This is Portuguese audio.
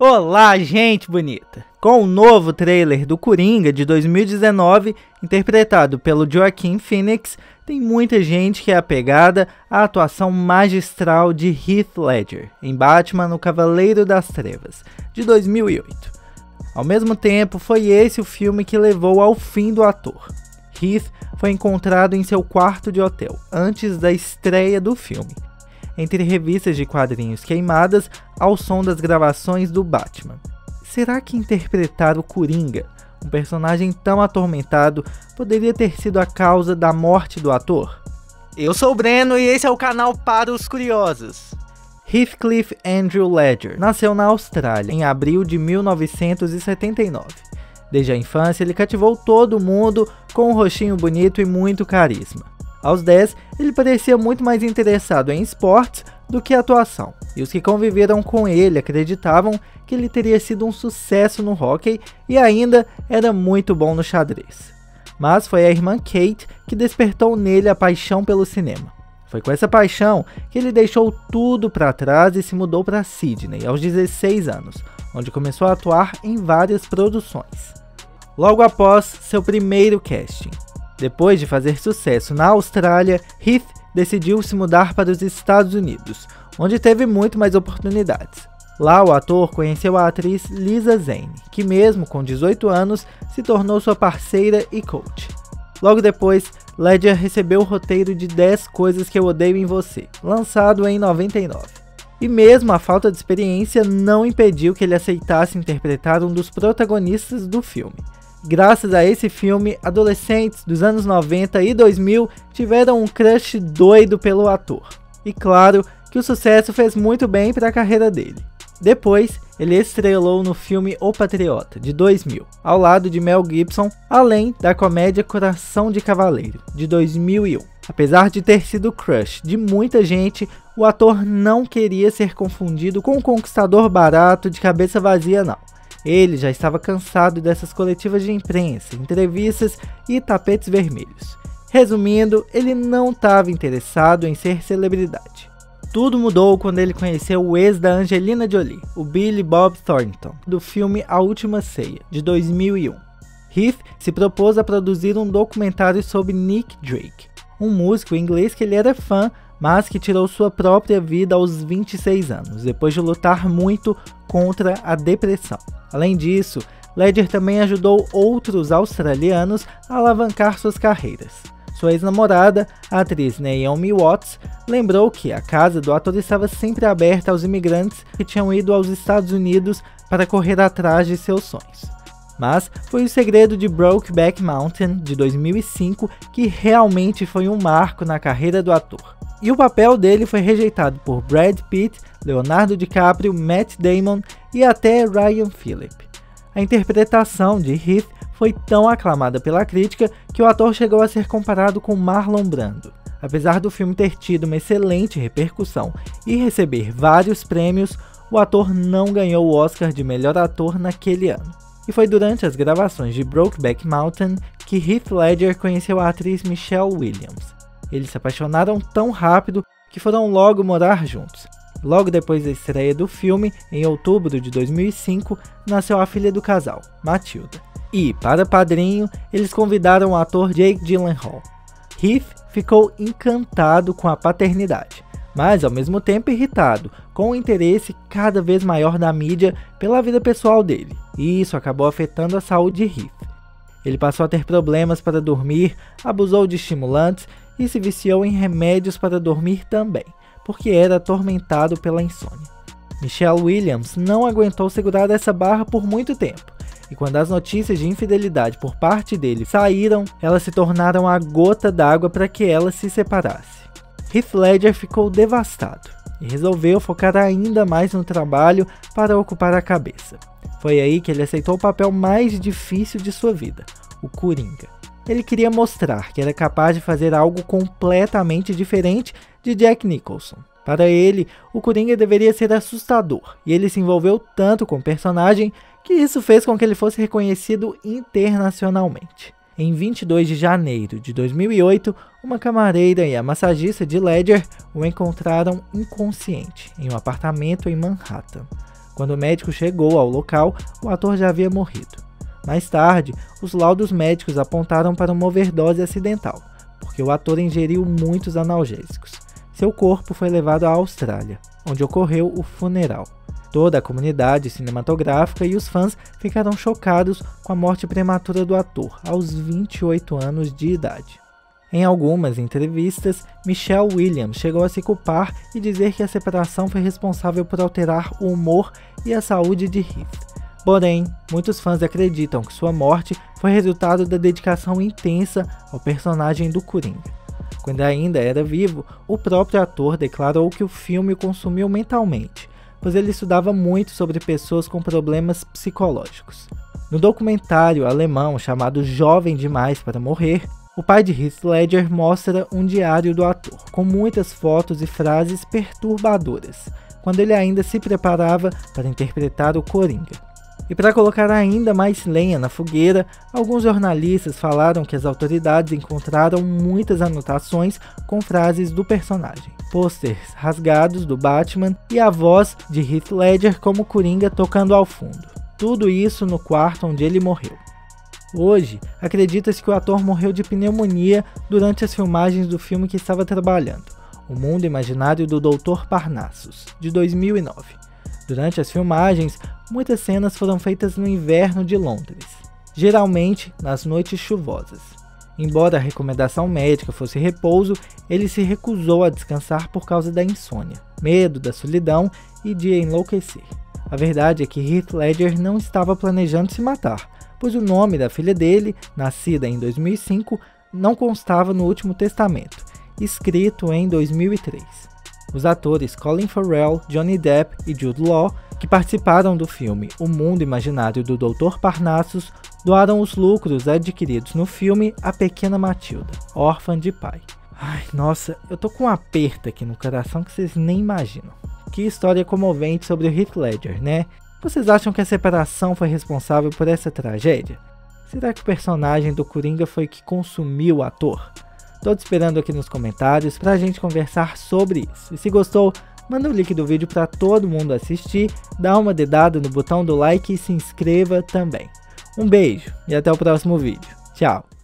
Olá, gente bonita! Com o novo trailer do Coringa de 2019, interpretado pelo Joaquin Phoenix, tem muita gente que é apegada à atuação magistral de Heath Ledger em Batman no Cavaleiro das Trevas, de 2008. Ao mesmo tempo, foi esse o filme que levou ao fim do ator. Heath foi encontrado em seu quarto de hotel antes da estreia do filme entre revistas de quadrinhos queimadas ao som das gravações do Batman. Será que interpretar o Coringa, um personagem tão atormentado, poderia ter sido a causa da morte do ator? Eu sou o Breno e esse é o canal Para os Curiosos. Heathcliff Andrew Ledger nasceu na Austrália em abril de 1979. Desde a infância, ele cativou todo mundo com um rostinho bonito e muito carisma. Aos 10, ele parecia muito mais interessado em esportes do que atuação, e os que conviveram com ele acreditavam que ele teria sido um sucesso no hockey e ainda era muito bom no xadrez. Mas foi a irmã Kate que despertou nele a paixão pelo cinema. Foi com essa paixão que ele deixou tudo para trás e se mudou para Sydney aos 16 anos, onde começou a atuar em várias produções. Logo após seu primeiro casting, depois de fazer sucesso na Austrália, Heath decidiu se mudar para os Estados Unidos, onde teve muito mais oportunidades. Lá, o ator conheceu a atriz Lisa Zane, que, mesmo com 18 anos, se tornou sua parceira e coach. Logo depois, Ledger recebeu o roteiro de 10 Coisas que Eu Odeio em Você, lançado em 99. E mesmo a falta de experiência não impediu que ele aceitasse interpretar um dos protagonistas do filme. Graças a esse filme, adolescentes dos anos 90 e 2000 tiveram um crush doido pelo ator. E claro que o sucesso fez muito bem para a carreira dele. Depois, ele estrelou no filme O Patriota, de 2000, ao lado de Mel Gibson, além da comédia Coração de Cavaleiro, de 2001. Apesar de ter sido crush de muita gente, o ator não queria ser confundido com um conquistador barato de cabeça vazia não. Ele já estava cansado dessas coletivas de imprensa, entrevistas e tapetes vermelhos. Resumindo, ele não estava interessado em ser celebridade. Tudo mudou quando ele conheceu o ex da Angelina Jolie, o Billy Bob Thornton, do filme A Última Ceia, de 2001. Heath se propôs a produzir um documentário sobre Nick Drake, um músico inglês que ele era fã, mas que tirou sua própria vida aos 26 anos, depois de lutar muito contra a depressão. Além disso, Ledger também ajudou outros australianos a alavancar suas carreiras. Sua ex-namorada, a atriz Naomi Watts, lembrou que a casa do ator estava sempre aberta aos imigrantes que tinham ido aos Estados Unidos para correr atrás de seus sonhos. Mas foi o segredo de Brokeback Mountain de 2005 que realmente foi um marco na carreira do ator. E o papel dele foi rejeitado por Brad Pitt, Leonardo DiCaprio, Matt Damon e até Ryan Phillip. A interpretação de Heath foi tão aclamada pela crítica que o ator chegou a ser comparado com Marlon Brando. Apesar do filme ter tido uma excelente repercussão e receber vários prêmios, o ator não ganhou o Oscar de melhor ator naquele ano. E foi durante as gravações de Brokeback Mountain que Heath Ledger conheceu a atriz Michelle Williams. Eles se apaixonaram tão rápido que foram logo morar juntos. Logo depois da estreia do filme, em outubro de 2005, nasceu a filha do casal, Matilda. E, para padrinho, eles convidaram o ator Jake Gyllenhaal. Heath ficou encantado com a paternidade, mas ao mesmo tempo irritado com o interesse cada vez maior da mídia pela vida pessoal dele, e isso acabou afetando a saúde de Heath. Ele passou a ter problemas para dormir, abusou de estimulantes e se viciou em remédios para dormir também, porque era atormentado pela insônia. Michelle Williams não aguentou segurar essa barra por muito tempo, e quando as notícias de infidelidade por parte dele saíram, elas se tornaram a gota d'água para que ela se separasse. Heath Ledger ficou devastado e resolveu focar ainda mais no trabalho para ocupar a cabeça. Foi aí que ele aceitou o papel mais difícil de sua vida, o Coringa. Ele queria mostrar que era capaz de fazer algo completamente diferente de Jack Nicholson. Para ele, o Coringa deveria ser assustador, e ele se envolveu tanto com o personagem que isso fez com que ele fosse reconhecido internacionalmente. Em 22 de janeiro de 2008, uma camareira e a massagista de Ledger o encontraram inconsciente em um apartamento em Manhattan. Quando o médico chegou ao local, o ator já havia morrido. Mais tarde, os laudos médicos apontaram para uma overdose acidental, porque o ator ingeriu muitos analgésicos. Seu corpo foi levado à Austrália, onde ocorreu o funeral. Toda a comunidade cinematográfica e os fãs ficaram chocados com a morte prematura do ator, aos 28 anos de idade. Em algumas entrevistas, Michelle Williams chegou a se culpar e dizer que a separação foi responsável por alterar o humor e a saúde de Heath. Porém, muitos fãs acreditam que sua morte foi resultado da dedicação intensa ao personagem do Coringa. Quando ainda era vivo, o próprio ator declarou que o filme o consumiu mentalmente pois ele estudava muito sobre pessoas com problemas psicológicos. No documentário alemão chamado Jovem Demais para Morrer, o pai de Heath Ledger mostra um diário do ator, com muitas fotos e frases perturbadoras, quando ele ainda se preparava para interpretar o Coringa. E para colocar ainda mais lenha na fogueira, alguns jornalistas falaram que as autoridades encontraram muitas anotações com frases do personagem, posters rasgados do Batman e a voz de Heath Ledger como Coringa tocando ao fundo. Tudo isso no quarto onde ele morreu. Hoje, acredita-se que o ator morreu de pneumonia durante as filmagens do filme que estava trabalhando, O Mundo Imaginário do Dr. Parnassus, de 2009. Durante as filmagens, muitas cenas foram feitas no inverno de Londres, geralmente nas noites chuvosas. Embora a recomendação médica fosse repouso, ele se recusou a descansar por causa da insônia, medo da solidão e de enlouquecer. A verdade é que Heath Ledger não estava planejando se matar, pois o nome da filha dele, nascida em 2005, não constava no último testamento, escrito em 2003. Os atores Colin Farrell, Johnny Depp e Jude Law, que participaram do filme O Mundo Imaginário do Dr. Parnassus, doaram os lucros adquiridos no filme à pequena Matilda, órfã de pai. Ai, nossa, eu tô com um aperto aqui no coração que vocês nem imaginam. Que história comovente sobre o Heath Ledger, né? Vocês acham que a separação foi responsável por essa tragédia? Será que o personagem do Coringa foi que consumiu o ator? Tô te esperando aqui nos comentários pra gente conversar sobre isso. E se gostou, manda o link do vídeo para todo mundo assistir, dá uma dedada no botão do like e se inscreva também. Um beijo e até o próximo vídeo. Tchau!